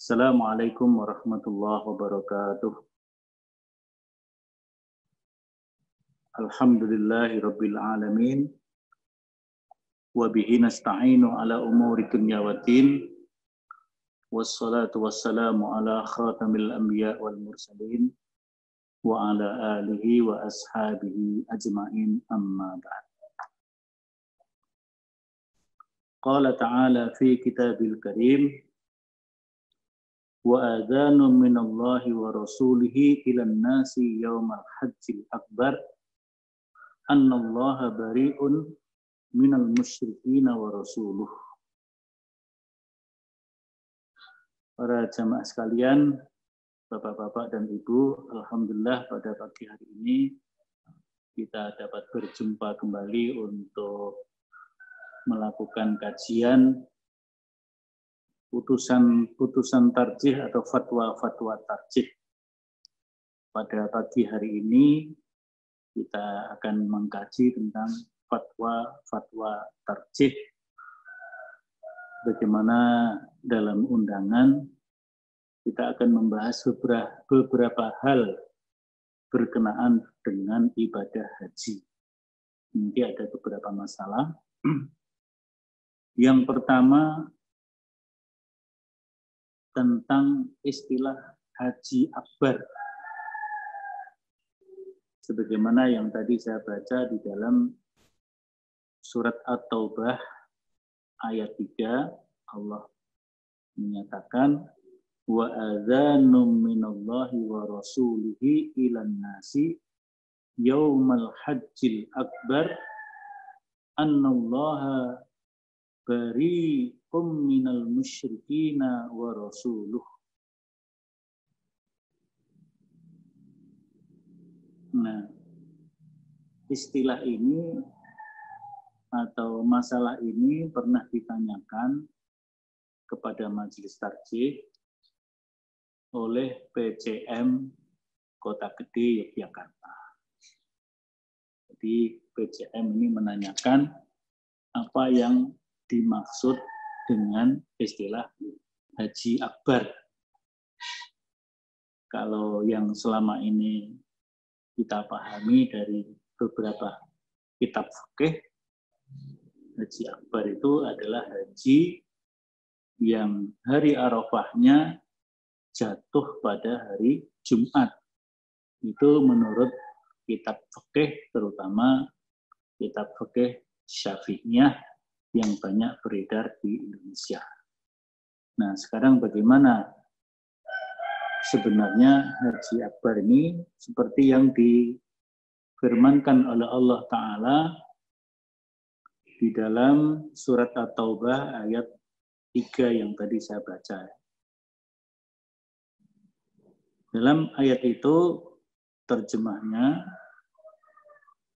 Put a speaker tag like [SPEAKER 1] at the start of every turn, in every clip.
[SPEAKER 1] Assalamualaikum warahmatullahi wabarakatuh. Alhamdulillahi rabbil alamin. Wabihi nasta'inu ala umuri dunya wa din. Wassalatu wassalamu ala khatamil anbiya wal mursalin. Wa ala alihi wa ashabihi ajma'in amma ba'd. Qala ta'ala fi kitabil wa adzanu minallahi wa rasulihi ilan nasi yaumal hajjil akbar. Annallaha bari'un minal musyrikin wa rasuluh. Para jamaah sekalian, Bapak-bapak dan Ibu, Alhamdulillah pada pagi hari ini kita dapat berjumpa kembali untuk melakukan kajian putusan-putusan tarjih atau fatwa-fatwa tarjih. Pada pagi hari ini kita akan mengkaji tentang fatwa-fatwa tarjih. Bagaimana dalam undangan kita akan membahas beberapa hal berkenaan dengan ibadah haji. Nanti ada beberapa masalah. Yang pertama tentang istilah haji akbar. Sebagaimana yang tadi saya baca di dalam surat At-Taubah ayat 3 Allah menyatakan wa adzanum minallahi wa rasulihi ilan nasi yaumal hajjil akbar annallaha bari minal musyrikina wa rasuluh. Nah, istilah ini atau masalah ini pernah ditanyakan kepada majelis tarjih oleh PCM Kota Gede Yogyakarta. Jadi PCM ini menanyakan apa yang dimaksud dengan istilah haji akbar. Kalau yang selama ini kita pahami dari beberapa kitab fikih, haji akbar itu adalah haji yang hari Arafahnya jatuh pada hari Jumat. Itu menurut kitab fikih terutama kitab fikih Syafi'iyah yang banyak beredar di Indonesia. Nah, sekarang bagaimana sebenarnya Haji Akbar ini seperti yang difirmankan oleh Allah Ta'ala di dalam surat At-Taubah ayat 3 yang tadi saya baca. Dalam ayat itu terjemahnya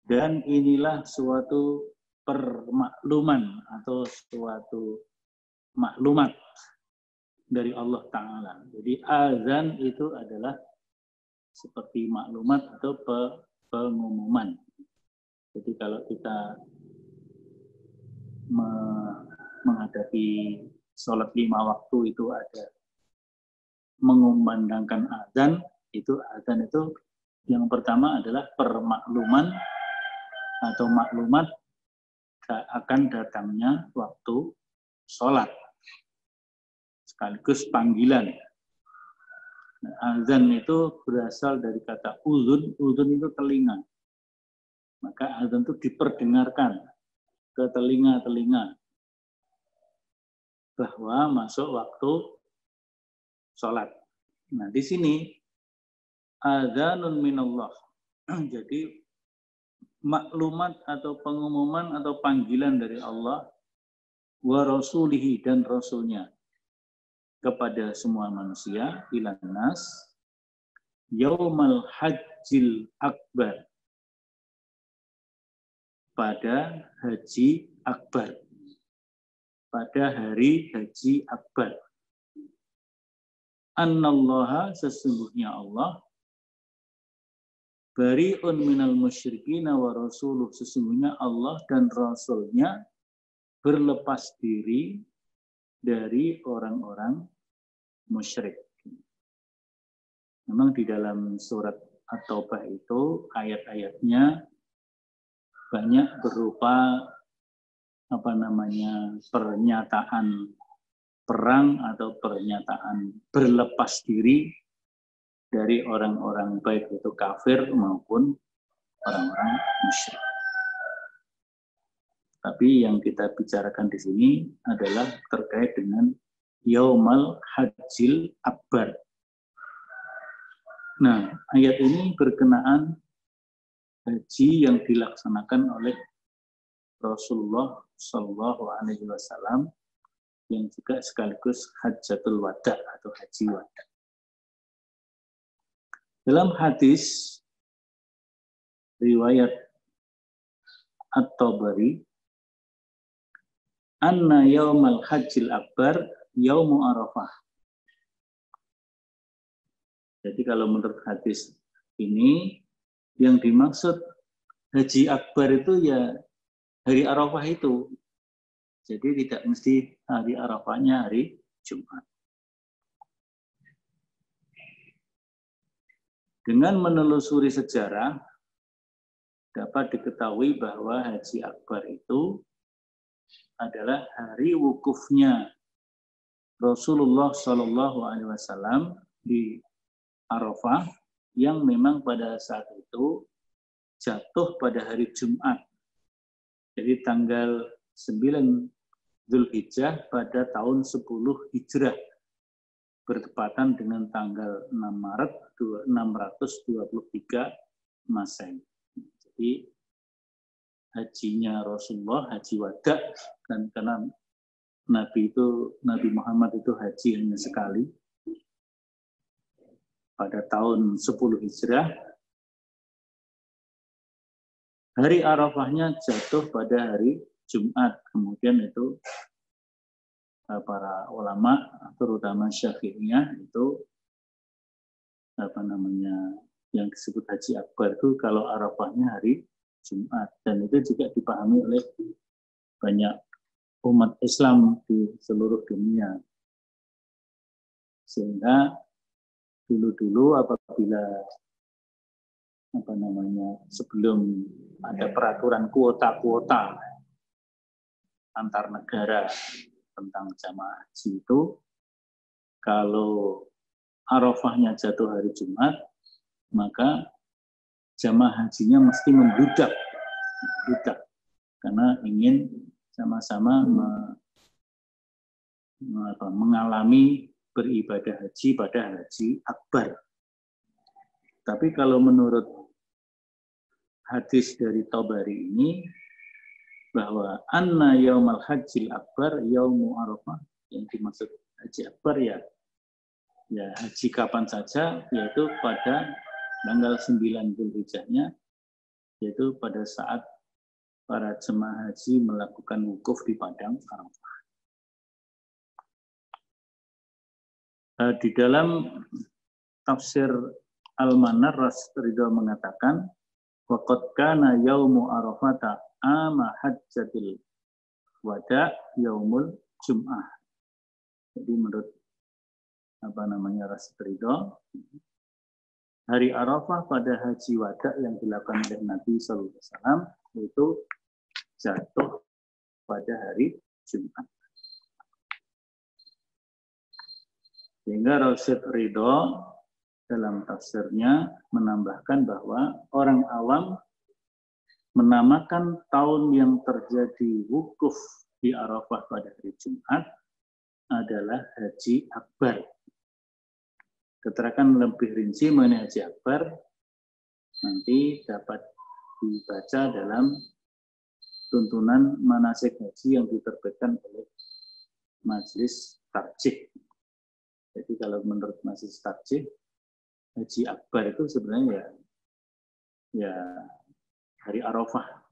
[SPEAKER 1] dan inilah suatu permakluman atau suatu maklumat dari Allah Ta'ala. Jadi azan itu adalah seperti maklumat atau pengumuman. Jadi kalau kita menghadapi sholat lima waktu itu ada mengumandangkan azan, itu azan itu yang pertama adalah permakluman atau maklumat akan datangnya waktu sholat. Sekaligus panggilan. Nah, azan itu berasal dari kata uzun, uzun itu telinga. Maka azan itu diperdengarkan ke telinga-telinga bahwa masuk waktu sholat. Nah, di sini azanun minallah. Jadi maklumat atau pengumuman atau panggilan dari Allah wa rasulihi dan rasulnya kepada semua manusia ilan nas yaumal hajjil akbar. Pada haji akbar. Pada hari haji akbar. Annallaha sesungguhnya Allah Bari'un minal musyrikina wa rasuluh. Sesungguhnya Allah dan Rasulnya berlepas diri dari orang-orang musyrik. Memang di dalam surat At-Taubah itu ayat-ayatnya banyak berupa apa namanya pernyataan perang atau pernyataan berlepas diri dari orang-orang baik itu kafir maupun orang-orang musyrik. Tapi yang kita bicarakan di sini adalah terkait dengan Yaumal Hajjil Akbar. Nah, ayat ini berkenaan haji yang dilaksanakan oleh Rasulullah Shallallahu Alaihi Wasallam yang juga sekaligus hajatul wada atau haji wada. Dalam hadis riwayat At-Tabari anna yaumal hajjil akbar yaumu arafah. Jadi kalau menurut hadis ini yang dimaksud haji akbar itu ya hari arafah itu. Jadi tidak mesti hari arafahnya hari Jumat. Dengan menelusuri sejarah, dapat diketahui bahwa Haji Akbar itu adalah hari wukufnya Rasulullah Shallallahu Alaihi Wasallam di Arafah yang memang pada saat itu jatuh pada hari Jumat. Jadi tanggal 9 Zulhijjah pada tahun 10 Hijrah bertepatan dengan tanggal 6 Maret 623 Masehi. Jadi hajinya Rasulullah, haji wada, dan karena Nabi itu Nabi Muhammad itu haji hanya sekali pada tahun 10 Hijrah. Hari Arafahnya jatuh pada hari Jumat. Kemudian itu para ulama, terutama Syafi'iyah itu apa namanya yang disebut Haji Akbar itu kalau Arafahnya hari Jumat dan itu juga dipahami oleh banyak umat Islam di seluruh dunia. Sehingga dulu-dulu apabila apa namanya sebelum ada peraturan kuota-kuota antar negara tentang jamaah haji itu kalau Arafahnya jatuh hari Jumat maka jamaah hajinya mesti membludak, membludak karena ingin sama-sama me, me, mengalami beribadah haji pada haji akbar. Tapi kalau menurut hadis dari Tabari ini bahwa anna yaumal hajjil akbar yaumu arafah yang dimaksud haji akbar ya ya haji kapan saja yaitu pada tanggal 9 Zulhijjahnya yaitu pada saat para jemaah haji melakukan wukuf di padang Arafah. Eh, di dalam tafsir Al-Manar Ridho mengatakan waqad kana yaumu arafata ama hajjatil wada yaumul jum'ah. Jadi menurut apa namanya Ridho hari Arafah pada haji wada yang dilakukan oleh Nabi Sallallahu Alaihi Wasallam itu jatuh pada hari Jumat. Sehingga Rasid Ridho dalam tafsirnya menambahkan bahwa orang awam menamakan tahun yang terjadi wukuf di Arafah pada hari Jumat adalah Haji Akbar keterangan lebih rinci mengenai Haji Akbar nanti dapat dibaca dalam tuntunan manasik haji yang diterbitkan oleh Majelis Tarjih. Jadi kalau menurut Majelis Tarjih, Haji Akbar itu sebenarnya ya, ya hari Arafah.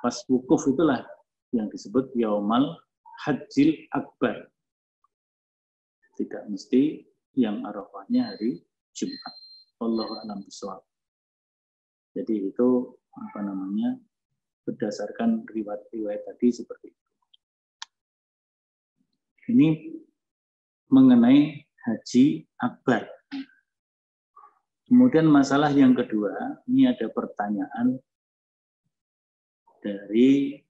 [SPEAKER 1] Pas wukuf itulah yang disebut Yaumal Hajjil Akbar. Tidak mesti yang arafahnya hari Jumat. Allah alam bisawab. Jadi itu apa namanya berdasarkan riwayat-riwayat tadi seperti itu. Ini mengenai haji akbar. Kemudian masalah yang kedua, ini ada pertanyaan dari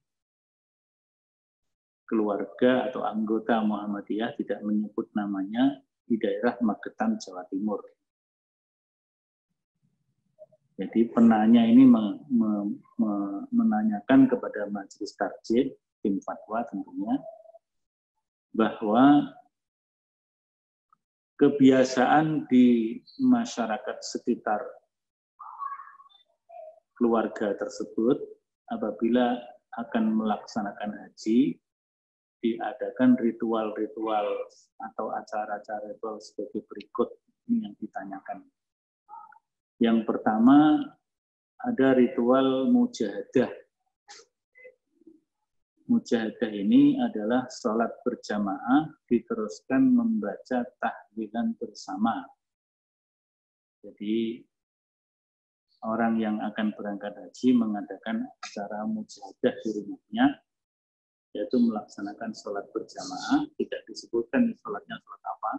[SPEAKER 1] keluarga atau anggota Muhammadiyah tidak menyebut namanya di daerah Magetan, Jawa Timur. Jadi penanya ini me, me, me, menanyakan kepada Majelis Tarjih, tim fatwa tentunya, bahwa kebiasaan di masyarakat sekitar keluarga tersebut apabila akan melaksanakan haji diadakan ritual-ritual atau acara-acara ritual sebagai berikut ini yang ditanyakan. Yang pertama ada ritual mujahadah mujahadah ini adalah sholat berjamaah diteruskan membaca tahlilan bersama. Jadi orang yang akan berangkat haji mengadakan acara mujahadah di rumahnya, yaitu melaksanakan sholat berjamaah, tidak disebutkan sholatnya sholat apa,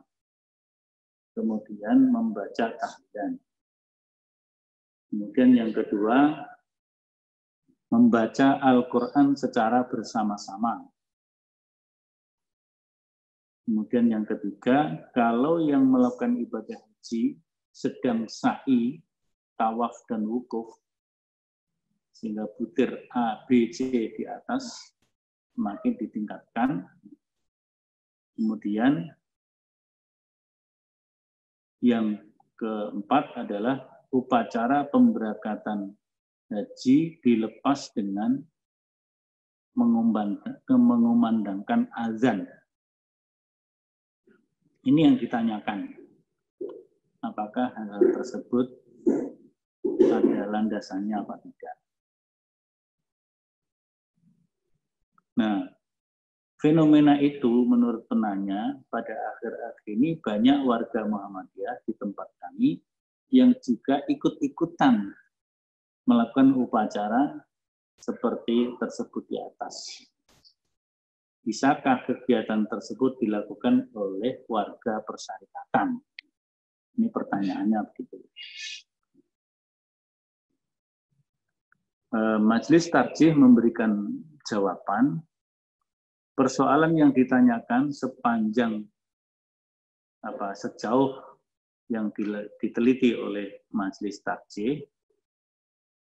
[SPEAKER 1] kemudian membaca tahlilan. Kemudian yang kedua, membaca Al-Quran secara bersama-sama. Kemudian yang ketiga, kalau yang melakukan ibadah haji sedang sa'i, tawaf, dan wukuf, sehingga butir A, B, C di atas semakin ditingkatkan. Kemudian yang keempat adalah upacara pemberangkatan haji dilepas dengan mengumandangkan azan. Ini yang ditanyakan. Apakah hal-hal tersebut ada landasannya apa tidak? Nah, fenomena itu menurut penanya pada akhir-akhir ini banyak warga Muhammadiyah di tempat kami yang juga ikut-ikutan melakukan upacara seperti tersebut di atas. Bisakah kegiatan tersebut dilakukan oleh warga persyarikatan? Ini pertanyaannya begitu. Eh, Majelis Tarjih memberikan jawaban persoalan yang ditanyakan sepanjang apa sejauh yang diteliti oleh Majelis Tarjih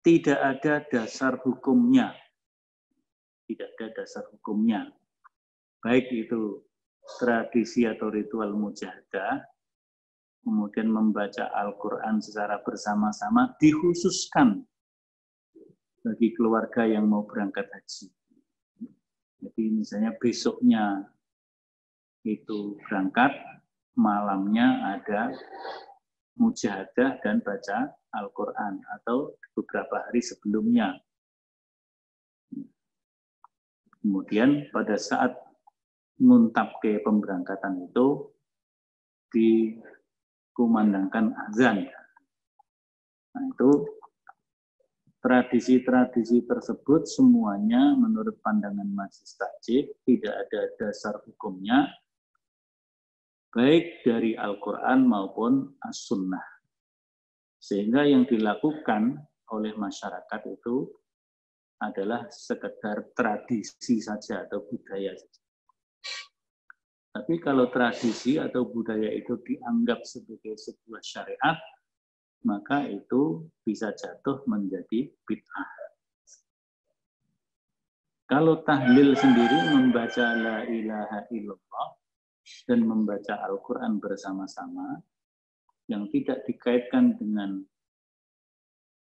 [SPEAKER 1] tidak ada dasar hukumnya. Tidak ada dasar hukumnya. Baik itu tradisi atau ritual mujahadah, kemudian membaca Al-Quran secara bersama-sama dikhususkan bagi keluarga yang mau berangkat haji. Jadi misalnya besoknya itu berangkat, malamnya ada mujahadah dan baca Al-Quran atau beberapa hari sebelumnya. Kemudian pada saat nguntap ke pemberangkatan itu dikumandangkan azan. Nah itu tradisi-tradisi tersebut semuanya menurut pandangan Majlis Tajib tidak ada dasar hukumnya baik dari Al-Quran maupun As-Sunnah. Sehingga yang dilakukan oleh masyarakat itu adalah sekedar tradisi saja atau budaya saja. Tapi kalau tradisi atau budaya itu dianggap sebagai sebuah syariat, maka itu bisa jatuh menjadi bid'ah. Kalau tahlil sendiri membaca la ilaha illallah dan membaca Al-Quran bersama-sama, yang tidak dikaitkan dengan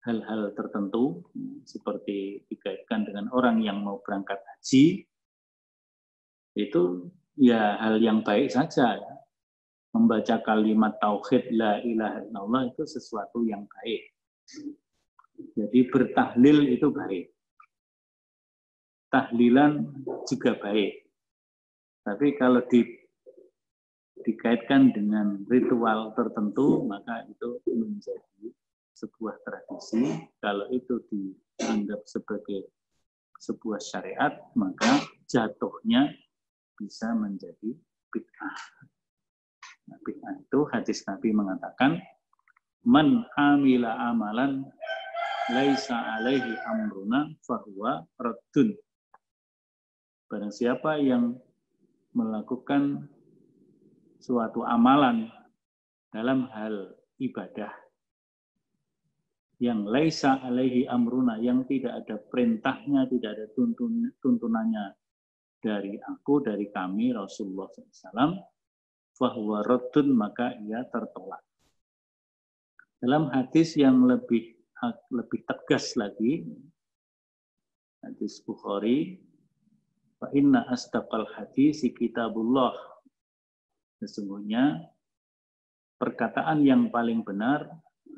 [SPEAKER 1] hal-hal tertentu seperti dikaitkan dengan orang yang mau berangkat haji itu ya hal yang baik saja. Membaca kalimat tauhid la ilaha illallah itu sesuatu yang baik jadi bertahlil itu baik tahlilan juga baik tapi kalau di dikaitkan dengan ritual tertentu, maka itu menjadi sebuah tradisi. Kalau itu dianggap sebagai sebuah syariat, maka jatuhnya bisa menjadi bid'ah. Bid'ah itu hadis Nabi mengatakan man amila amalan laisa alaihi amruna fahuwa raddun. Barang siapa yang melakukan suatu amalan dalam hal ibadah yang laisa alaihi amruna yang tidak ada perintahnya, tidak ada tuntun, tuntunannya dari aku, dari kami Rasulullah SAW, bahwa raddun maka ia tertolak. Dalam hadis yang lebih lebih tegas lagi, hadis Bukhari, fa inna astaqal hadis kitabullah. Sesungguhnya perkataan yang paling benar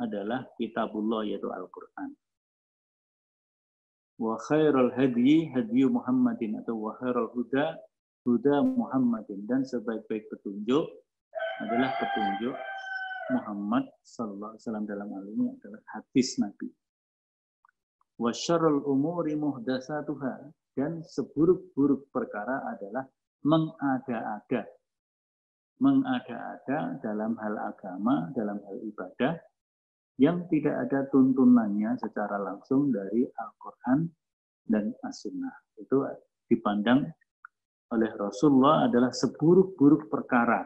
[SPEAKER 1] adalah kitabullah yaitu Al-Quran. Wa khairul hadi hadi Muhammadin atau wa khairul huda huda Muhammadin dan sebaik-baik petunjuk adalah petunjuk Muhammad sallallahu alaihi wasallam dalam hal ini adalah hadis Nabi. Wa syarrul umuri muhdasatuha dan seburuk-buruk perkara adalah mengada-ada. Mengada-ada dalam hal agama, dalam hal ibadah yang tidak ada tuntunannya secara langsung dari Al-Quran dan As-Sunnah. Itu dipandang oleh Rasulullah adalah seburuk-buruk perkara.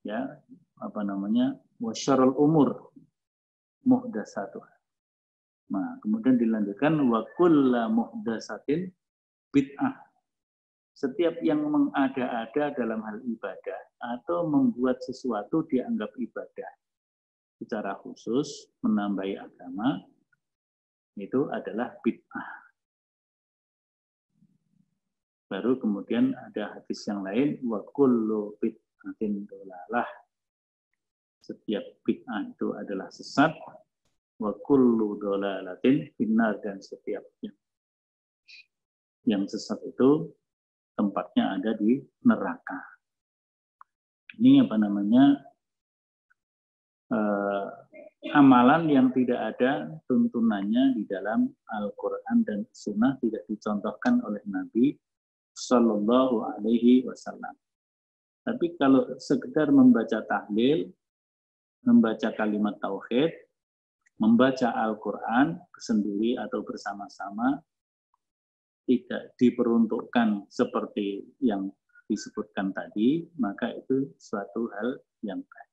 [SPEAKER 1] Ya, apa namanya? Wasyarul umur muhdasatuh. Nah, kemudian dilanjutkan wa kullu muhdasatin bid'ah. Setiap yang mengada-ada dalam hal ibadah atau membuat sesuatu dianggap ibadah secara khusus menambahi agama itu adalah bid'ah. Baru kemudian ada hadis yang lain wa kullu bid'atin dolalah. Setiap bid'ah itu adalah sesat wa kullu dolalatin binar dan setiap yang, yang sesat itu tempatnya ada di neraka. Ini apa namanya eh, amalan yang tidak ada tuntunannya di dalam Al-Quran dan Sunnah tidak dicontohkan oleh Nabi Shallallahu Alaihi Wasallam. Tapi kalau sekedar membaca tahlil, membaca kalimat tauhid, membaca Al-Quran sendiri atau bersama-sama, tidak diperuntukkan seperti yang disebutkan tadi, maka itu suatu hal yang baik.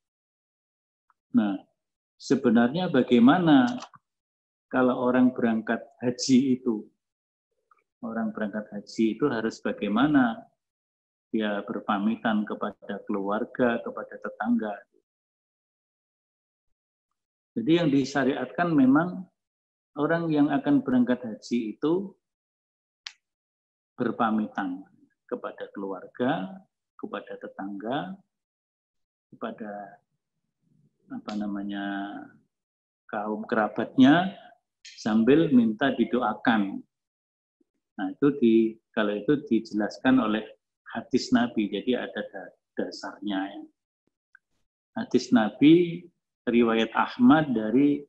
[SPEAKER 1] Nah, sebenarnya bagaimana kalau orang berangkat haji itu? Orang berangkat haji itu harus bagaimana? Dia berpamitan kepada keluarga, kepada tetangga. Jadi yang disyariatkan memang orang yang akan berangkat haji itu berpamitan kepada keluarga, kepada tetangga, kepada apa namanya kaum kerabatnya sambil minta didoakan. Nah itu di kalau itu dijelaskan oleh hadis Nabi, jadi ada dasarnya. Ya. Hadis Nabi riwayat Ahmad dari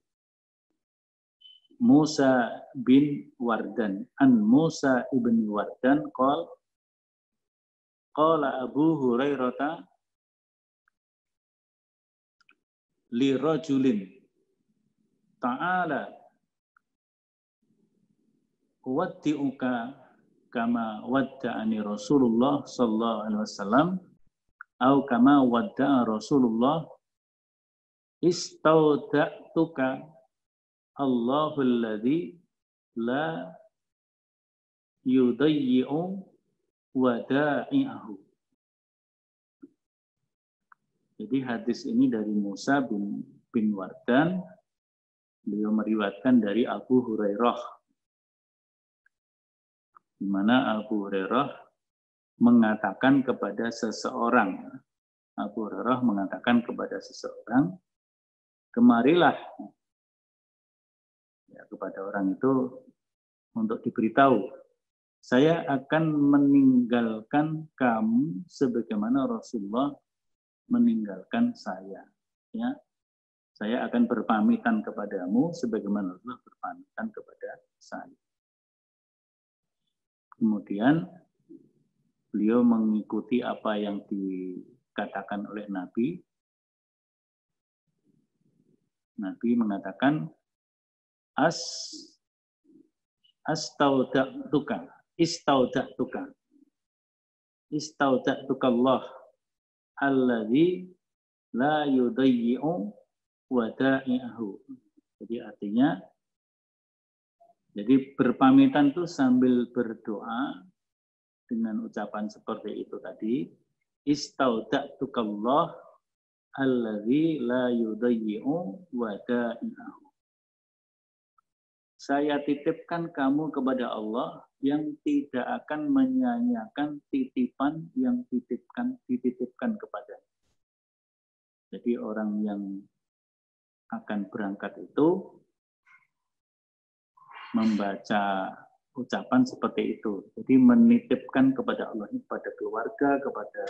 [SPEAKER 1] Musa bin Wardan. An Musa ibn Wardan qol qala Abu Hurairah li rajulin ta'ala waddi'uka kama wadda'ani Rasulullah sallallahu alaihi wasallam au kama wadda'a Rasulullah istauda'tuka Allahu alladhi la yudayyi'u wada'i'ahu jadi hadis ini dari Musa bin, bin Wardan, beliau meriwayatkan dari Abu Hurairah. Di mana Abu Hurairah mengatakan kepada seseorang, Abu Hurairah mengatakan kepada seseorang, kemarilah ya, kepada orang itu untuk diberitahu saya akan meninggalkan kamu sebagaimana Rasulullah meninggalkan saya. Ya, saya akan berpamitan kepadamu sebagaimana Allah berpamitan kepada saya. Kemudian beliau mengikuti apa yang di dikatakan oleh Nabi. Nabi mengatakan as astaudatuka istaudatuka istaudatuka Allah alladzi la yudayyi'u wada'i'ahu. Jadi artinya jadi berpamitan itu sambil berdoa dengan ucapan seperti itu tadi istaudatukallah alladzi la yudayyi'u wada'i'ahu. Saya titipkan kamu kepada Allah yang tidak akan menyanyiakan titipan yang titipkan dititipkan kepada. Jadi orang yang akan berangkat itu membaca ucapan seperti itu. Jadi menitipkan kepada Allah, kepada keluarga, kepada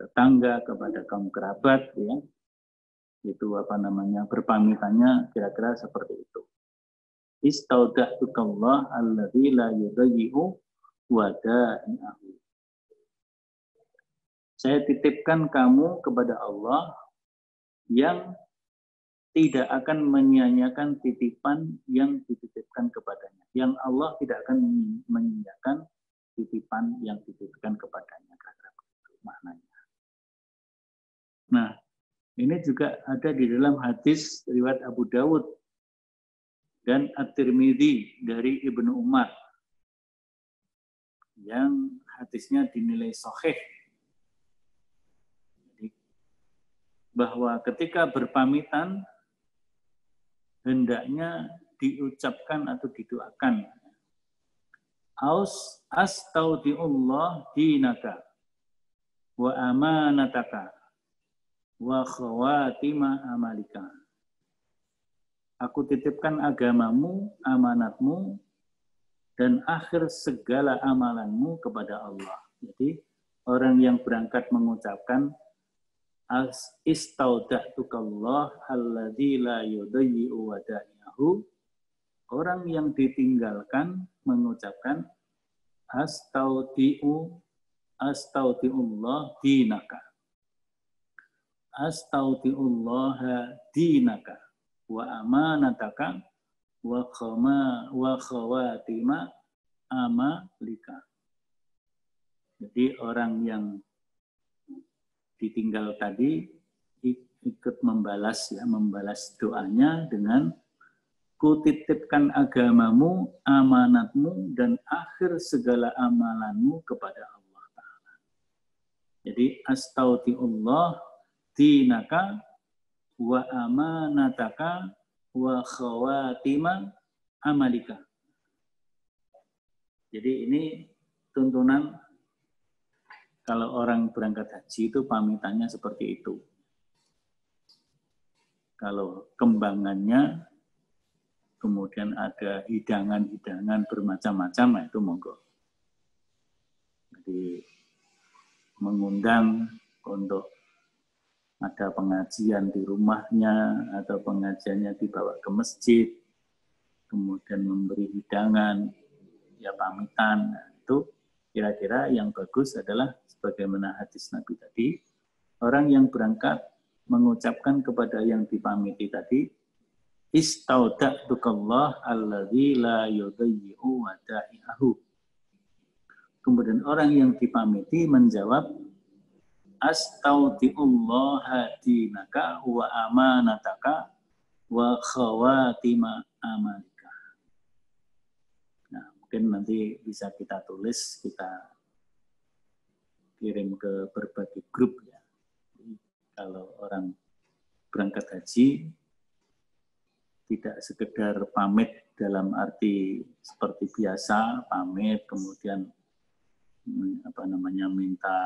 [SPEAKER 1] tetangga, kepada kaum kerabat, ya. Itu apa namanya berpamitannya kira-kira seperti itu. Istaudatukallah alladzi la yudayyi'u wada'i'ahu. Saya titipkan kamu kepada Allah yang tidak akan menyanyiakan titipan yang dititipkan kepadanya. Yang Allah tidak akan menyanyiakan titipan yang dititipkan kepadanya. Itu maknanya. Nah, ini juga ada di dalam hadis riwayat Abu Dawud dan At-Tirmidzi dari Ibnu Umar yang hadisnya dinilai sahih bahwa ketika berpamitan hendaknya diucapkan atau didoakan. Aus astaudiullah dinaka wa amanataka wa khawatima amalika. Aku titipkan agamamu, amanatmu, dan akhir segala amalanmu kepada Allah. Jadi orang yang berangkat mengucapkan istaudatukallah alladzi la yudayyi'u wada'iyahu. Orang yang ditinggalkan mengucapkan astaudi'u astaudi'ullah dinaka. Astaudi'ullah dinaka wa amanataka wa khama wa khawatima amalika. Jadi orang yang ditinggal tadi ikut membalas ya membalas doanya dengan kutitipkan agamamu, amanatmu dan akhir segala amalanmu kepada Allah Ta'ala. Jadi astautiullah dinaka wa amanataka wa khawatima amalika. Jadi ini tuntunan kalau orang berangkat haji itu pamitannya seperti itu. Kalau kembangannya, kemudian ada hidangan-hidangan bermacam-macam, nah itu monggo. Jadi mengundang untuk ada pengajian di rumahnya atau pengajiannya dibawa ke masjid, kemudian memberi hidangan, ya pamitan, nah, itu kira-kira yang bagus adalah sebagaimana hadis Nabi tadi, orang yang berangkat mengucapkan kepada yang dipamiti tadi, istaudatukallah alladzi la yudayyi'u wada'i'ahu. Kemudian orang yang dipamiti menjawab, astaudiullah dinaka wa amanataka wa khawatima amalika. Mungkin nanti bisa kita tulis, kita kirim ke berbagai grup ya. kalau orang berangkat haji tidak sekedar pamit dalam arti seperti biasa pamit kemudian hmm, apa namanya minta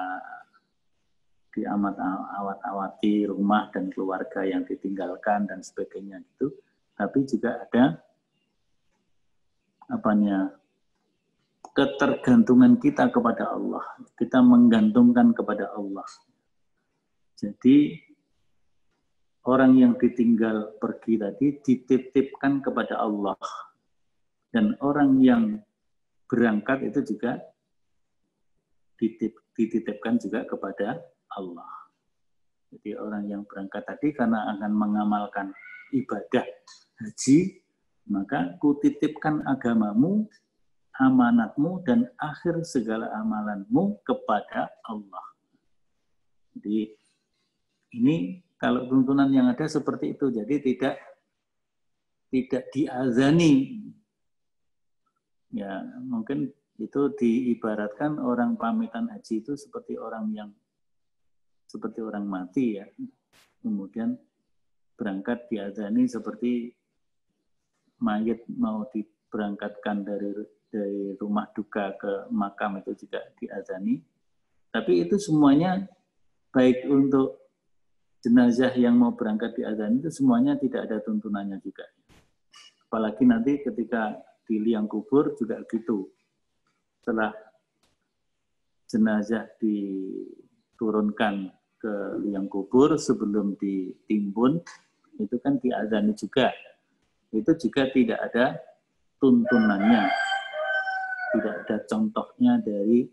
[SPEAKER 1] diamat awat awati rumah dan keluarga yang ditinggalkan dan sebagainya gitu tapi juga ada apanya ketergantungan kita kepada Allah. Kita menggantungkan kepada Allah. Jadi orang yang ditinggal pergi tadi dititipkan kepada Allah. Dan orang yang berangkat itu juga dititipkan juga kepada Allah. Jadi orang yang berangkat tadi karena akan mengamalkan ibadah haji, maka kutitipkan agamamu, amanatmu, dan akhir segala amalanmu kepada Allah. Jadi ini kalau tuntunan yang ada seperti itu, jadi tidak tidak diazani. Ya, mungkin itu diibaratkan orang pamitan haji itu seperti orang yang seperti orang mati ya. Kemudian berangkat diazani seperti mayat mau diberangkatkan dari dari rumah duka ke makam itu juga diazani. Tapi itu semuanya baik untuk jenazah yang mau berangkat diazani itu semuanya tidak ada tuntunannya juga. Apalagi nanti ketika di liang kubur juga gitu setelah jenazah diturunkan ke liang kubur sebelum ditimbun itu kan diazani juga itu juga tidak ada tuntunannya tidak ada contohnya dari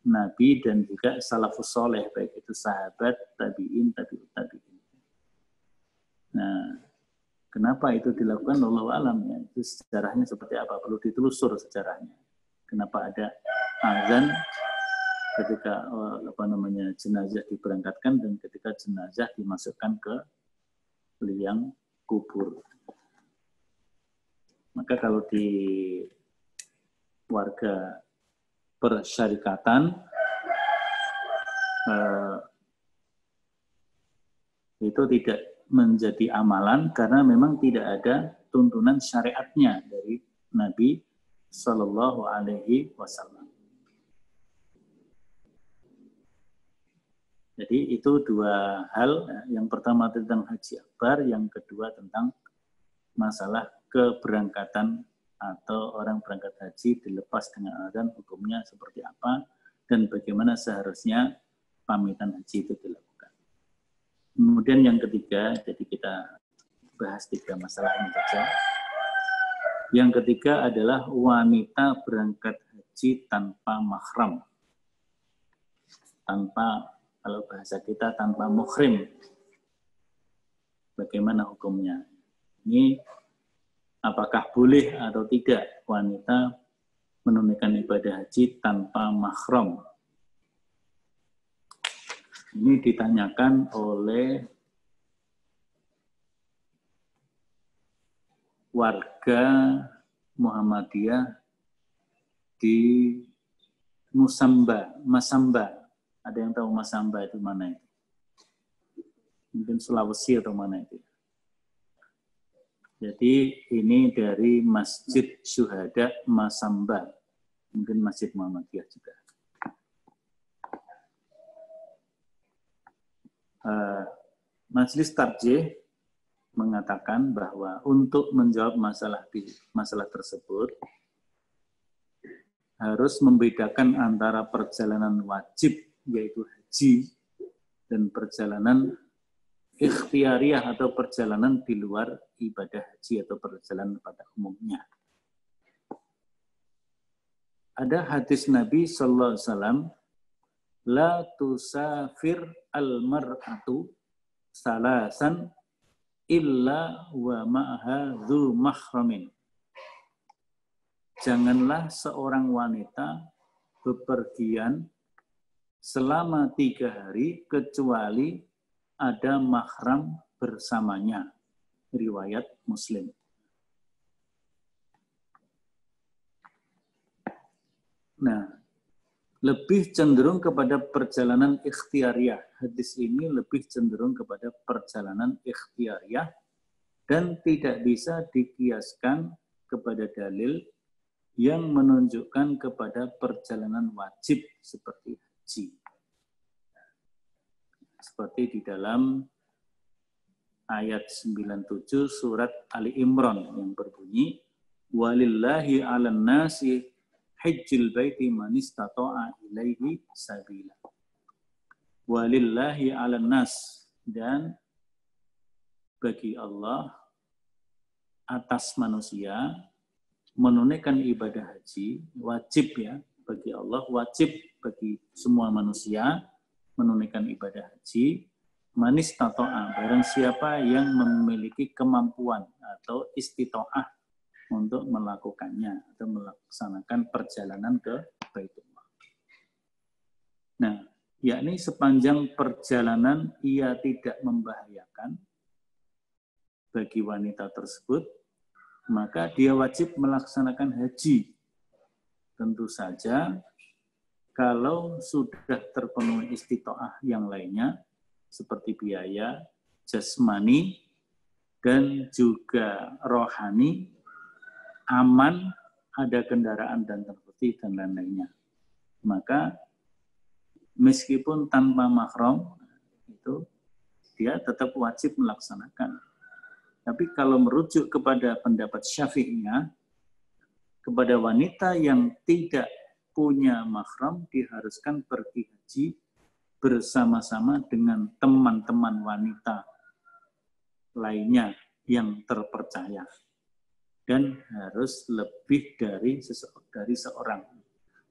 [SPEAKER 1] Nabi dan juga salafus soleh baik itu sahabat tabiin tabiut tabiin. Nah kenapa itu dilakukan? Allah alam ya. Itu sejarahnya seperti apa? Perlu ditelusur sejarahnya. Kenapa ada azan ketika eh, apa namanya jenazah diberangkatkan dan ketika jenazah dimasukkan ke liang kubur. Maka kalau di warga persyarikatan eh, itu tidak menjadi amalan karena memang tidak ada tuntunan syariatnya dari Nabi Sallallahu Alaihi Wasallam. Jadi itu dua hal. Yang pertama tentang haji akbar, yang kedua tentang masalah keberangkatan atau orang berangkat haji dilepas dengan adzan hukumnya seperti apa dan bagaimana seharusnya pamitan haji itu dilakukan. Kemudian yang ketiga, jadi kita bahas tiga masalah ini saja. Yang ketiga adalah wanita berangkat haji tanpa mahram. Tanpa, kalau bahasa kita, tanpa muhrim. Bagaimana hukumnya? Ini apakah boleh atau tidak wanita menunaikan ibadah haji tanpa mahram? Ini ditanyakan oleh warga Muhammadiyah di Musamba, Masamba. Ada yang tahu Masamba itu mana? Mungkin Sulawesi atau mana itu? Jadi ini dari Masjid Syuhada Masamba. Mungkin Masjid Muhammadiyah juga. Uh, Majelis Tarjih mengatakan bahwa untuk menjawab masalah masalah tersebut harus membedakan antara perjalanan wajib yaitu haji dan perjalanan ikhtiariah atau perjalanan di luar ibadah haji atau perjalanan pada umumnya. Ada hadis Nabi Sallallahu Alaihi Wasallam, la tusafir al mar'atu salasan illa wa ma'ha dhu mahramin. Janganlah seorang wanita bepergian selama tiga hari kecuali ada mahram bersamanya. Riwayat Muslim. Nah, lebih cenderung kepada perjalanan ikhtiariah. Hadis ini lebih cenderung kepada perjalanan ikhtiariah dan tidak bisa dikiaskan kepada dalil yang menunjukkan kepada perjalanan wajib seperti haji. Seperti di dalam ayat 97 surat Ali Imran yang berbunyi walillahi 'alan nasi hajjil baiti man istata'a ilaihi sabila. Walillahi 'alan nas dan bagi Allah atas manusia menunaikan ibadah haji wajib ya bagi Allah wajib bagi semua manusia menunaikan ibadah haji manis tatoa, barang siapa yang memiliki kemampuan atau istitoah untuk melakukannya atau melaksanakan perjalanan ke Baitullah. Nah, yakni sepanjang perjalanan ia tidak membahayakan bagi wanita tersebut, maka dia wajib melaksanakan haji. Tentu saja kalau sudah terpenuhi istitoah yang lainnya, seperti biaya, jasmani, dan juga rohani, aman, ada kendaraan dan terbukti dan lain-lainnya. Maka meskipun tanpa mahram itu dia tetap wajib melaksanakan. Tapi kalau merujuk kepada pendapat Syafi'iyah, kepada wanita yang tidak punya mahram diharuskan pergi haji bersama-sama dengan teman-teman wanita lainnya yang terpercaya dan harus lebih dari dari seorang.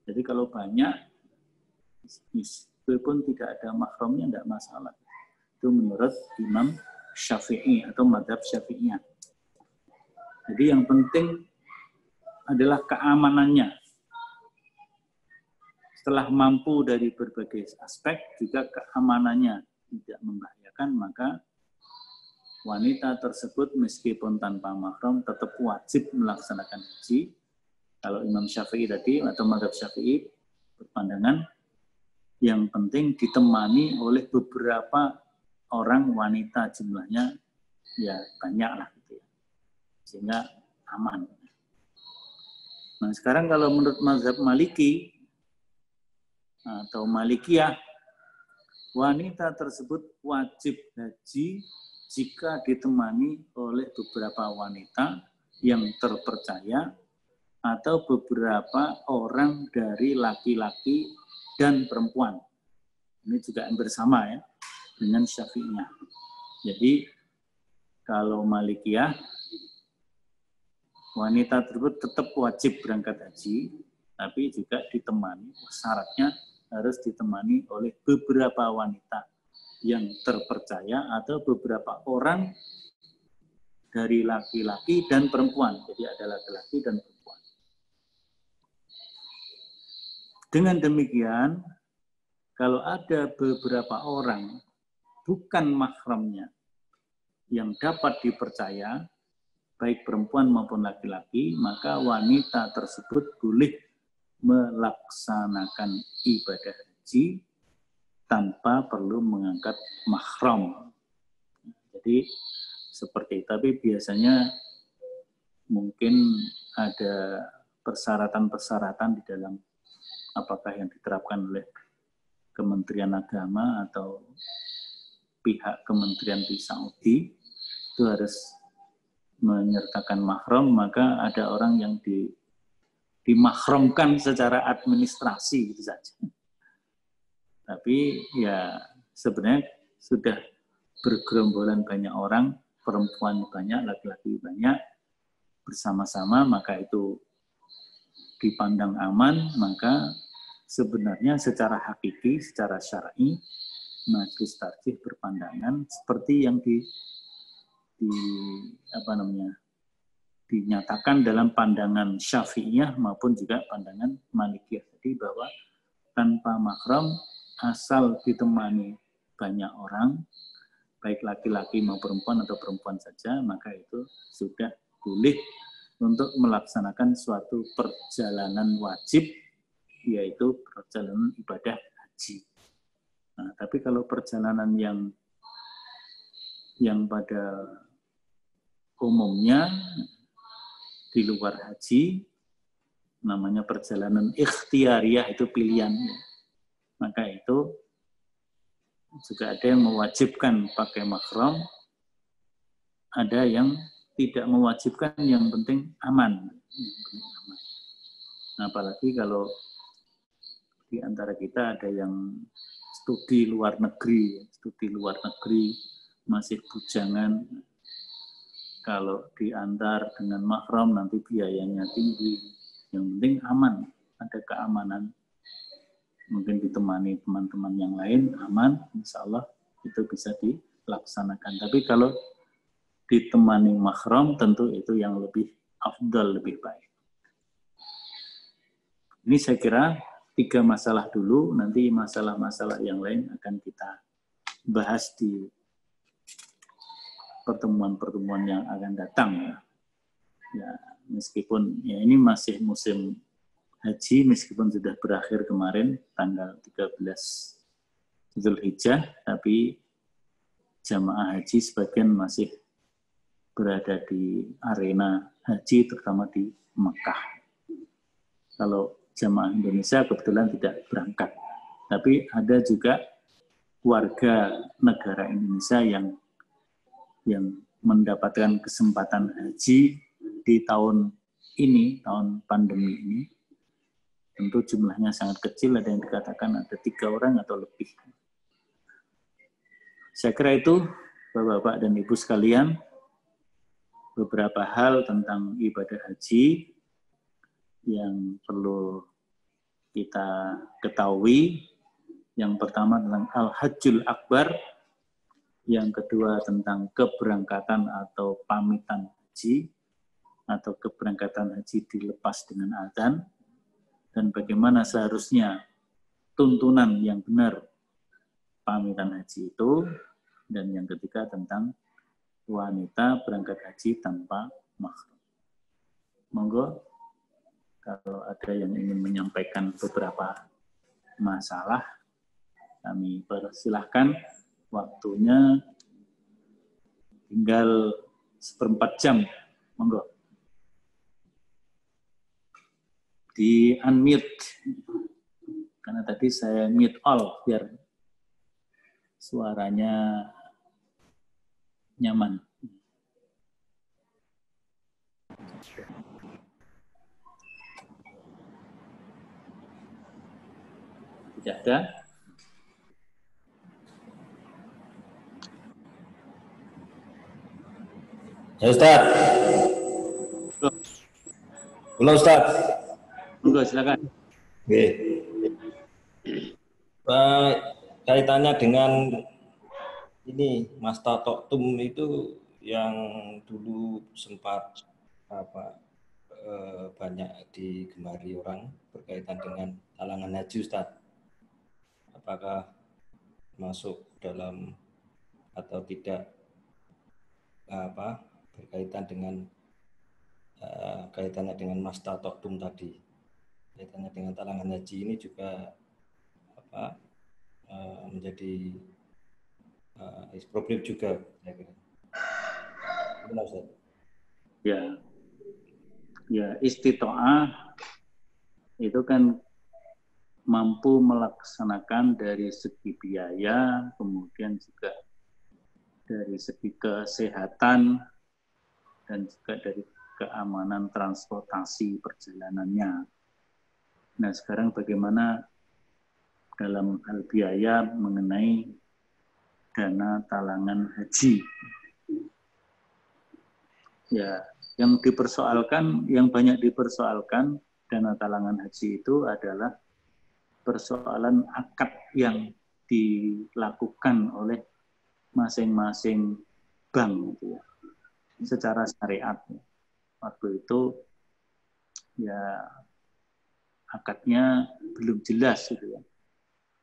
[SPEAKER 1] Jadi kalau banyak meskipun tidak ada mahramnya tidak masalah. Itu menurut Imam Syafi'i atau madhab Syafi'iyah. Jadi yang penting adalah keamanannya. Setelah mampu dari berbagai aspek, juga keamanannya tidak membahayakan, maka wanita tersebut meskipun tanpa mahram tetap wajib melaksanakan haji. Kalau Imam Syafi'i tadi atau Madhab Syafi'i berpandangan yang penting ditemani oleh beberapa orang wanita jumlahnya ya banyak lah gitu ya. Sehingga aman. Nah sekarang kalau menurut mazhab Maliki atau Malikiyah wanita tersebut wajib haji jika ditemani oleh beberapa wanita yang terpercaya atau beberapa orang dari laki-laki dan perempuan. Ini juga yang bersama ya dengan syafi'nya. Jadi kalau Malikiyah wanita tersebut tetap wajib berangkat haji, tapi juga ditemani syaratnya harus ditemani oleh beberapa wanita yang terpercaya atau beberapa orang dari laki-laki dan perempuan. Jadi ada laki-laki dan perempuan. Dengan demikian, kalau ada beberapa orang bukan mahramnya yang dapat dipercaya, baik perempuan maupun laki-laki, maka wanita tersebut boleh melaksanakan ibadah haji tanpa perlu mengangkat mahram. Jadi seperti itu. Tapi biasanya mungkin ada persyaratan-persyaratan di dalam apakah yang diterapkan oleh Kementerian Agama atau pihak kementerian di Saudi itu harus menyertakan mahram maka ada orang yang di dimahramkan secara administrasi gitu saja. Tapi ya sebenarnya sudah bergerombolan banyak orang, perempuan banyak, laki-laki banyak, bersama-sama maka itu dipandang aman, maka sebenarnya secara hakiki, secara syar'i, majlis tarjih berpandangan seperti yang di, di apa namanya dinyatakan dalam pandangan syafi'iyah maupun juga pandangan malikiyah tadi bahwa tanpa mahram asal ditemani banyak orang, baik laki-laki maupun perempuan atau perempuan saja, maka itu sudah boleh untuk melaksanakan suatu perjalanan wajib, yaitu perjalanan ibadah haji. Nah, tapi kalau perjalanan yang yang pada umumnya di luar haji, namanya perjalanan ikhtiariah itu pilihan maka itu juga ada yang mewajibkan pakai makrom, ada yang tidak mewajibkan, yang penting aman. Nah, apalagi kalau di antara kita ada yang studi luar negeri, studi luar negeri, masih bujangan, kalau diantar dengan makrom nanti biayanya tinggi. Yang penting aman, ada keamanan mungkin ditemani teman-teman yang lain aman insya Allah itu bisa dilaksanakan. Tapi kalau ditemani mahram tentu itu yang lebih afdal, lebih baik. Ini saya kira tiga masalah dulu, nanti masalah-masalah yang lain akan kita bahas di pertemuan-pertemuan yang akan datang. Ya. ya, meskipun ya ini masih musim haji, meskipun sudah berakhir kemarin tanggal 13 Zulhijjah, tapi jamaah haji sebagian masih berada di arena haji, terutama di Mekah. Kalau jamaah Indonesia kebetulan tidak berangkat, tapi ada juga warga negara Indonesia yang yang mendapatkan kesempatan haji di tahun ini, tahun pandemi ini, tentu jumlahnya sangat kecil, ada yang dikatakan ada tiga orang atau lebih. Saya kira itu, Bapak-Bapak dan Ibu sekalian, beberapa hal tentang ibadah haji yang perlu kita ketahui. Yang pertama tentang Al-Hajjul Akbar, yang kedua tentang keberangkatan atau pamitan haji, atau keberangkatan haji dilepas dengan azan, dan bagaimana seharusnya tuntunan yang benar pamitan haji itu, dan yang ketiga tentang wanita berangkat haji tanpa mahram. Monggo kalau ada yang ingin menyampaikan beberapa masalah, kami persilahkan waktunya tinggal seperempat jam. Monggo. Di unmute. Karena tadi saya mute all biar suaranya nyaman. Tidak ada?
[SPEAKER 2] Ya Ustaz. Belum Ustaz.
[SPEAKER 1] Enggak, silakan.
[SPEAKER 2] Oke. Baik, kaitannya dengan ini Mas Tato Tum itu yang dulu sempat apa eh, banyak digemari orang berkaitan dengan talangan haji Ustaz. Apakah masuk dalam atau tidak apa berkaitan dengan uh, kaitannya dengan Mas Tato Tum tadi kaitannya dengan talangan haji ini juga apa uh, menjadi uh, problem juga.
[SPEAKER 1] Ya. Ya, istitoah itu kan mampu melaksanakan dari segi biaya, kemudian juga dari segi kesehatan, dan juga dari keamanan transportasi perjalanannya. Nah, sekarang bagaimana dalam hal biaya mengenai dana talangan haji. Ya, yang dipersoalkan, yang banyak dipersoalkan dana talangan haji itu adalah persoalan akad yang dilakukan oleh masing-masing bank gitu ya, secara syariat. Waktu itu ya akadnya belum jelas gitu ya.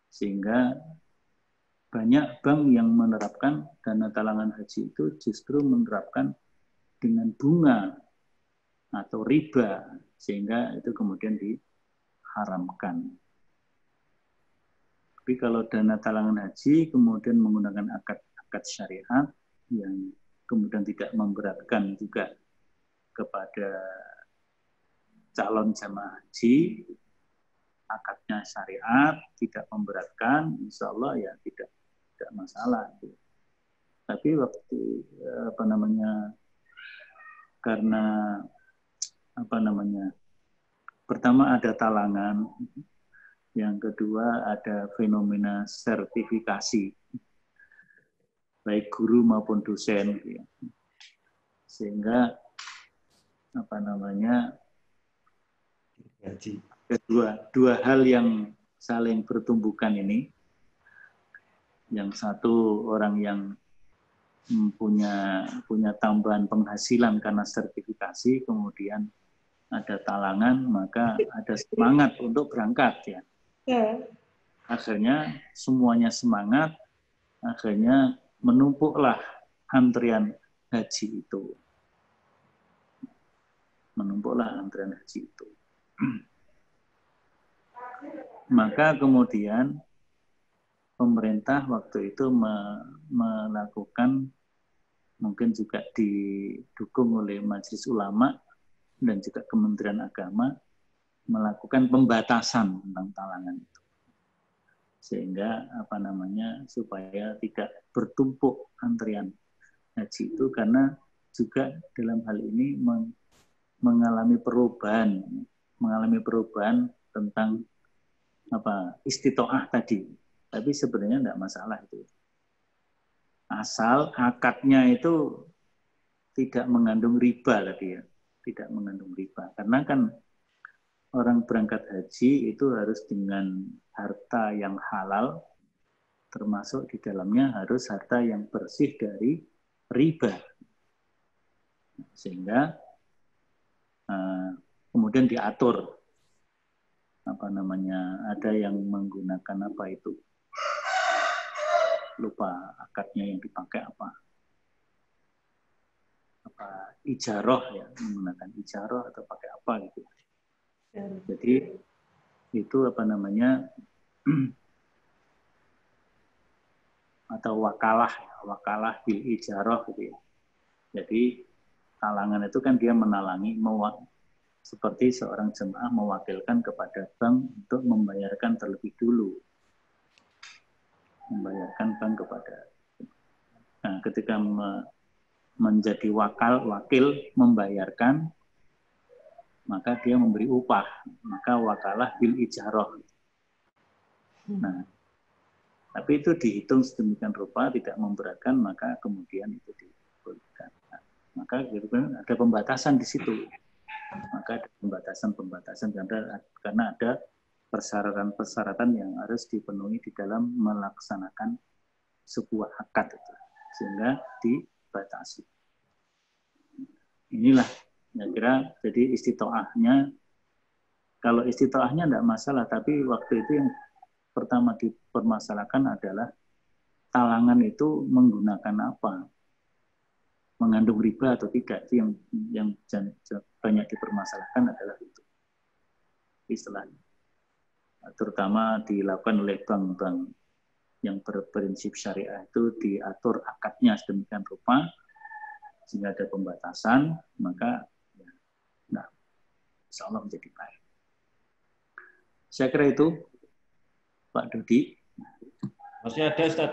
[SPEAKER 1] Sehingga banyak bank yang menerapkan dana talangan haji itu justru menerapkan dengan bunga atau riba sehingga itu kemudian diharamkan. Tapi kalau dana talangan haji kemudian menggunakan akad-akad syariat yang kemudian tidak memberatkan juga kepada calon jamaah haji, akadnya syariat, tidak memberatkan, insya Allah ya tidak tidak masalah. Tapi waktu apa namanya karena apa namanya pertama ada talangan, yang kedua ada fenomena sertifikasi baik guru maupun dosen, sehingga apa namanya dua dua hal yang saling bertumbukan ini yang satu orang yang punya punya tambahan penghasilan karena sertifikasi, kemudian ada talangan, maka ada semangat untuk berangkat ya. ya. Akhirnya semuanya semangat, akhirnya menumpuklah antrian haji itu. Menumpuklah antrian haji itu. Maka kemudian pemerintah waktu itu melakukan mungkin juga didukung oleh Majelis Ulama dan juga Kementerian Agama melakukan pembatasan tentang talangan itu. Sehingga apa namanya supaya tidak bertumpuk antrian haji itu karena juga dalam hal ini mengalami perubahan mengalami perubahan tentang apa istitoah tadi. Tapi sebenarnya tidak masalah itu asal akadnya itu tidak mengandung riba tadi ya, tidak mengandung riba. Karena kan orang berangkat haji itu harus dengan harta yang halal, termasuk di dalamnya harus harta yang bersih dari riba. Sehingga uh, kemudian diatur apa namanya ada yang menggunakan apa itu lupa akadnya yang dipakai apa apa ijaroh ya menggunakan ijaroh atau pakai apa gitu ya. Jadi itu apa namanya atau wakalah wakalah bil ijaroh gitu ya. Jadi talangan itu kan dia menalangi mewak seperti seorang jemaah mewakilkan kepada bank untuk membayarkan terlebih dulu. Membayarkan bank kepada nah, ketika me, menjadi wakal wakil membayarkan maka dia memberi upah maka wakalah bil ijaroh nah tapi itu dihitung sedemikian rupa tidak memberatkan maka kemudian itu dibolehkan. Nah, maka ada pembatasan di situ. Maka ada pembatasan-pembatasan karena karena ada persyaratan-persyaratan yang harus dipenuhi di dalam melaksanakan sebuah akad itu sehingga dibatasi. Inilah saya kira jadi istitoahnya kalau istitoahnya tidak masalah tapi waktu itu yang pertama dipermasalahkan adalah talangan itu menggunakan apa? Mengandung riba atau tidak? Itu yang yang banyak dipermasalahkan adalah itu. Istilahnya. Terutama dilakukan oleh bank-bank yang berprinsip syariah itu diatur akadnya sedemikian rupa sehingga ada pembatasan maka insya Allah menjadi baik. Saya kira itu Pak Dudi.
[SPEAKER 2] Masih ada Ustaz.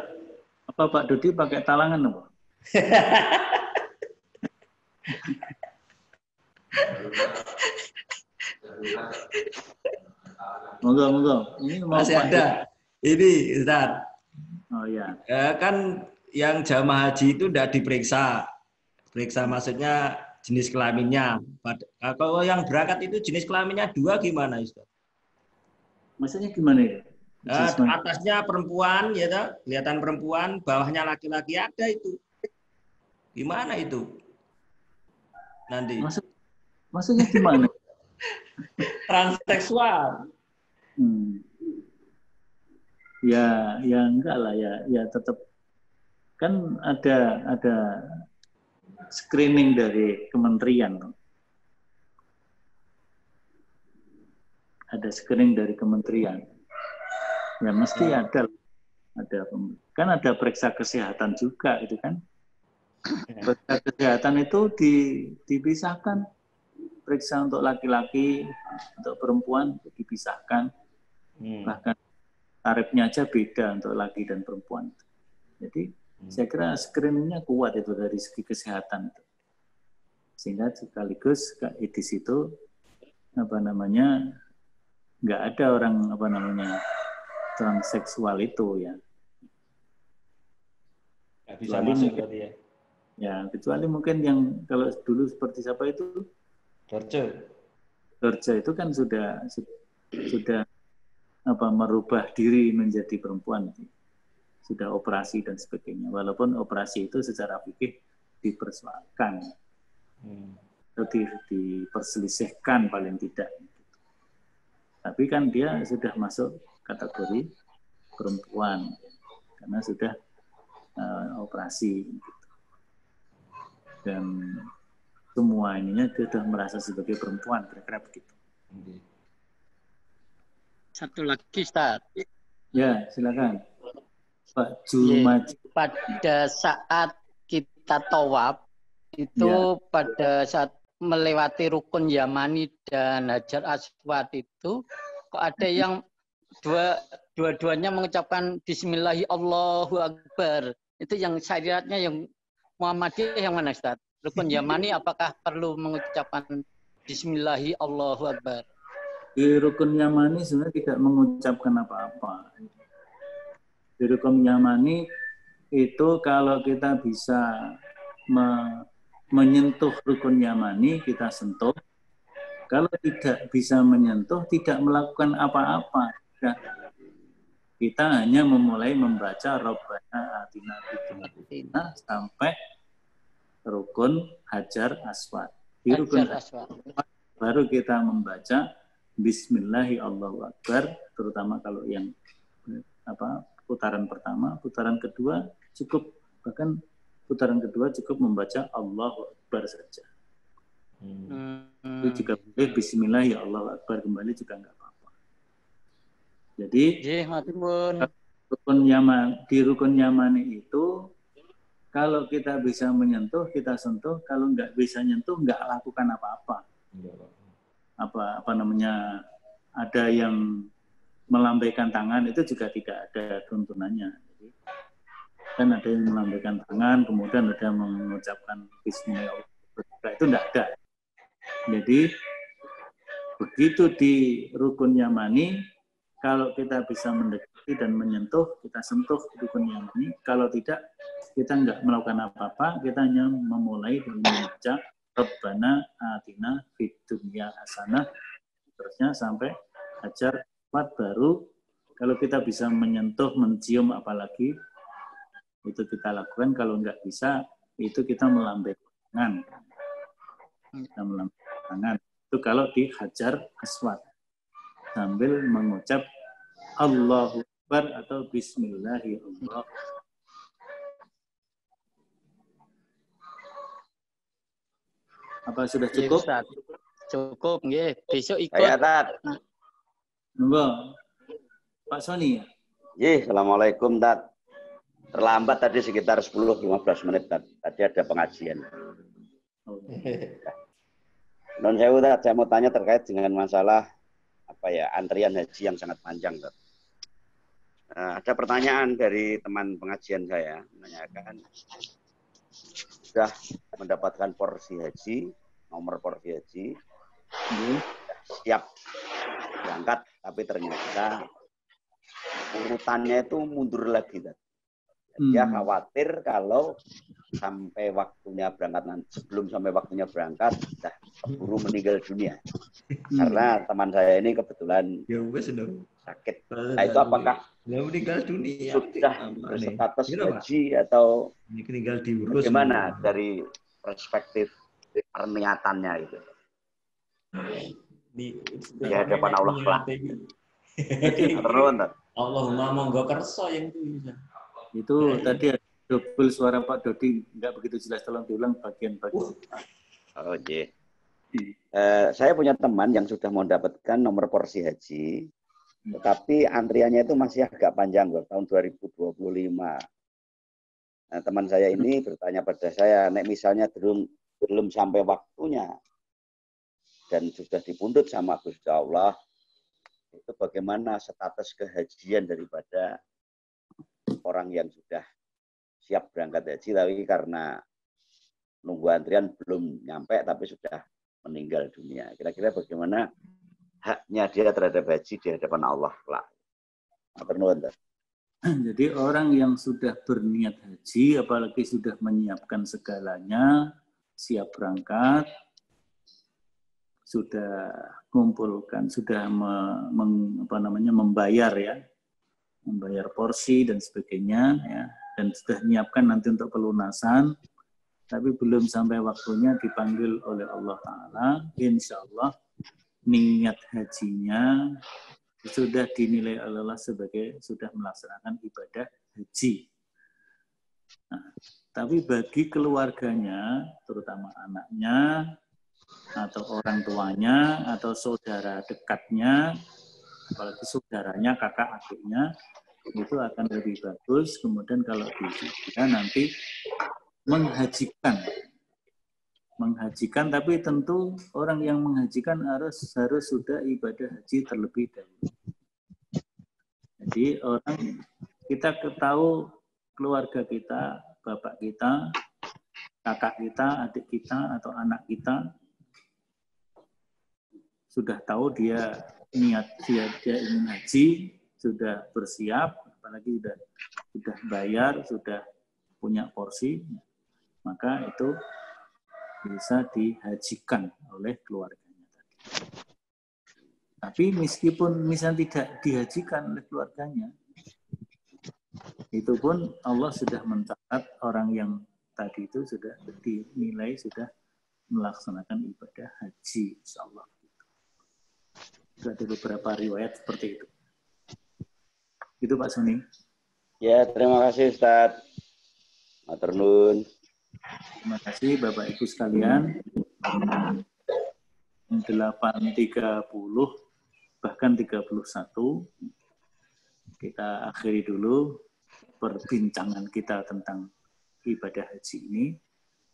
[SPEAKER 1] Apa Pak Dudi pakai talangan apa? Monggo, monggo.
[SPEAKER 2] Ini mau masih ada. Ini, Ustaz.
[SPEAKER 1] Oh ya.
[SPEAKER 2] ya. Kan yang jamaah haji itu tidak diperiksa. Periksa maksudnya jenis kelaminnya. Kalau yang berangkat itu jenis kelaminnya dua gimana, Ustaz?
[SPEAKER 1] Maksudnya gimana ya?
[SPEAKER 2] Nah, atasnya perempuan, ya toh? kelihatan perempuan, bawahnya laki-laki ada itu. Gimana itu? Nanti.
[SPEAKER 1] Maksud, maksudnya gimana?
[SPEAKER 2] Transseksual. Hmm.
[SPEAKER 1] Ya, ya enggak lah ya, ya tetap kan ada ada screening dari kementerian. Ada screening dari kementerian. Ya mesti ya. ada ada kan ada periksa kesehatan juga itu kan. Ya. Periksa kesehatan itu di, dipisahkan periksa untuk laki-laki, untuk perempuan dipisahkan Hmm. Bahkan tarifnya aja beda untuk laki dan perempuan. Jadi. Saya kira screeningnya kuat itu dari segi kesehatan itu. Sehingga sekaligus di situ apa namanya nggak ada orang apa namanya transseksual itu ya.
[SPEAKER 2] Gak bisa kecuali masuk mungkin, ya.
[SPEAKER 1] Ya, kecuali mungkin yang kalau dulu seperti siapa itu?
[SPEAKER 2] Dorce.
[SPEAKER 1] Dorce itu kan sudah sudah apa merubah diri menjadi perempuan. Sudah operasi dan sebagainya. Walaupun operasi itu secara fikih dipersoalkan hmm. atau di, diperselisihkan paling tidak. Tapi kan dia sudah masuk kategori perempuan karena sudah uh, operasi. Gitu. Dan semua ininya dia sudah merasa sebagai perempuan, kira-kira begitu.
[SPEAKER 3] Satu lagi, Ustaz.
[SPEAKER 1] Ya, silakan.
[SPEAKER 3] Pada saat kita tawaf, itu ya. pada saat melewati rukun Yamani dan Hajar Aswad itu, kok ada hmm. yang dua dua-duanya mengucapkan Bismillahi Allahu Akbar. Itu yang syariatnya yang Muhammadiyah yang mana Ustaz? Rukun Yamani apakah perlu mengucapkan Bismillahi Allahu Akbar?
[SPEAKER 1] Di rukun Yamani sebenarnya tidak mengucapkan apa-apa di rukun Yamani itu kalau kita bisa me menyentuh rukun Yamani kita sentuh. Kalau tidak bisa menyentuh tidak melakukan apa-apa. Kita hanya memulai membaca Robbana Atina Fidina sampai rukun Hajar Aswad. Di rukun Hajar Aswad baru kita membaca Bismillahirrahmanirrahim. Terutama kalau yang apa putaran pertama, putaran kedua cukup bahkan putaran kedua cukup membaca Allahu Akbar saja. Hmm. Itu juga boleh Bismillah ya Allah Akbar kembali juga nggak apa-apa. Jadi rukun nyaman di rukun nyamani itu kalau kita bisa menyentuh kita sentuh, kalau nggak bisa nyentuh nggak lakukan apa-apa. Apa apa namanya ada yang melambaikan tangan itu juga tidak ada tuntunannya. Kan ada yang melambaikan tangan, kemudian ada yang mengucapkan Bismillah itu tidak ada. Jadi begitu di rukun yamani, kalau kita bisa mendekati dan menyentuh, kita sentuh rukun yamani. Kalau tidak, kita nggak melakukan apa-apa, kita hanya memulai dengan membaca Rabbana atina fid hasanah terusnya sampai ajar empat baru kalau kita bisa menyentuh, mencium apalagi itu kita lakukan. Kalau nggak bisa, itu kita melambaikan tangan. Kita melambaikan tangan. Itu kalau dihajar aswad sambil mengucap Allahu Akbar atau Bismillahirrahmanirrahim. Apa sudah iya, cukup?
[SPEAKER 3] Cukup, nggih. Besok ikut. Ya,
[SPEAKER 1] Enggak. Pak Sony ya?
[SPEAKER 4] Iya, Assalamualaikum, Tat. Terlambat tadi sekitar 10-15 menit, Tat. Tadi ada pengajian. Oh. Non saya udah saya mau tanya terkait dengan masalah apa ya antrian haji yang sangat panjang, Tat. Nah, ada pertanyaan dari teman pengajian saya menanyakan sudah mendapatkan porsi haji, nomor porsi haji, hmm. siap berangkat tapi ternyata urutannya itu mundur lagi. Dia hmm. khawatir kalau sampai waktunya berangkat nanti, sebelum sampai waktunya berangkat sudah keburu meninggal dunia. Hmm. Karena teman saya ini kebetulan ya, sakit. Nah itu apakah ya, meninggal dunia sudah berstatus haji atau meninggal diurus bagaimana dari perspektif perniatannya itu?
[SPEAKER 2] Di di hadapan Allah lah. Allahumma monggo kerso yang itu
[SPEAKER 1] Itu ya, tadi ada double suara Pak Dodi nggak begitu jelas tolong diulang bagian-bagian.
[SPEAKER 4] Oh, iya. Uh, saya punya teman yang sudah mendapatkan nomor porsi haji, tetapi antriannya itu masih agak panjang, bro, tahun 2025. Nah, teman saya ini bertanya pada saya, nek misalnya belum belum sampai waktunya, dan sudah dipundut sama Gusti Allah, itu bagaimana status kehajian daripada orang yang sudah siap berangkat haji, tapi karena nunggu antrian belum nyampe, tapi sudah meninggal dunia. Kira-kira bagaimana haknya dia terhadap haji di hadapan Allah lah.
[SPEAKER 1] Jadi orang yang sudah berniat haji, apalagi sudah menyiapkan segalanya, siap berangkat, sudah kumpulkan, sudah me, meng, apa namanya membayar ya, membayar porsi dan sebagainya ya. Dan sudah menyiapkan nanti untuk pelunasan. Tapi belum sampai waktunya dipanggil oleh Allah Ta'ala, insya Allah niat hajinya sudah dinilai oleh Allah sebagai sudah melaksanakan ibadah haji. Nah, tapi bagi keluarganya, terutama anaknya, atau orang tuanya, atau saudara dekatnya, apalagi saudaranya, kakak adiknya, itu akan lebih bagus. Kemudian kalau dia nanti menghajikan menghajikan tapi tentu orang yang menghajikan harus harus sudah ibadah haji terlebih dahulu. Jadi orang kita ketahui keluarga kita, bapak kita, kakak kita, adik kita atau anak kita sudah tahu dia niat dia, dia ingin haji, sudah bersiap, apalagi sudah sudah bayar, sudah punya porsi, maka itu bisa dihajikan oleh keluarganya. Tapi meskipun misalnya tidak dihajikan oleh keluarganya, itu pun Allah sudah mencatat orang yang tadi itu sudah dinilai sudah melaksanakan ibadah haji, insya Ada beberapa riwayat seperti itu. Itu Pak Suni.
[SPEAKER 4] Ya, terima kasih Ustaz. Maternun.
[SPEAKER 1] Terima kasih Bapak Ibu sekalian. 8.30 bahkan 31 kita akhiri dulu perbincangan kita tentang ibadah haji ini.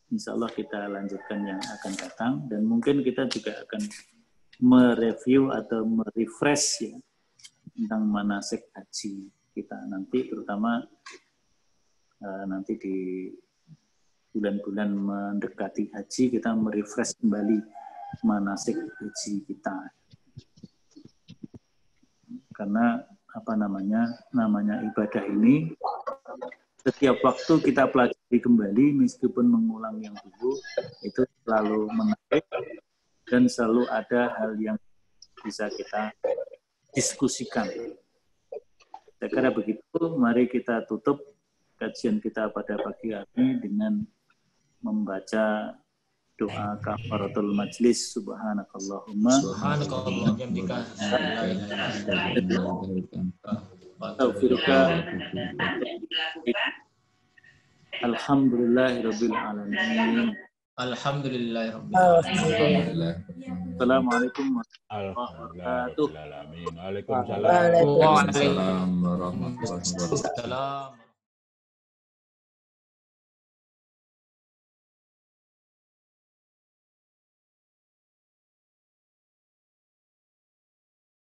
[SPEAKER 1] Insya Allah kita lanjutkan yang akan datang dan mungkin kita juga akan mereview atau merefresh ya tentang manasik haji kita nanti terutama uh, nanti di bulan-bulan mendekati haji kita merefresh kembali manasik haji kita. Karena apa namanya namanya ibadah ini setiap waktu kita pelajari kembali meskipun mengulang yang dulu itu selalu menarik dan selalu ada hal yang bisa kita diskusikan. Saya kira begitu, mari kita tutup kajian kita pada pagi hari dengan membaca doa kafaratul majlis. Subhanakallahumma. Subhanakallahumma alhamdulillahirabbil alamin
[SPEAKER 5] Alhamdulillah.
[SPEAKER 1] Assalamualaikum warahmatullahi wabarakatuh.
[SPEAKER 5] Waalaikumsalam warahmatullahi wabarakatuh.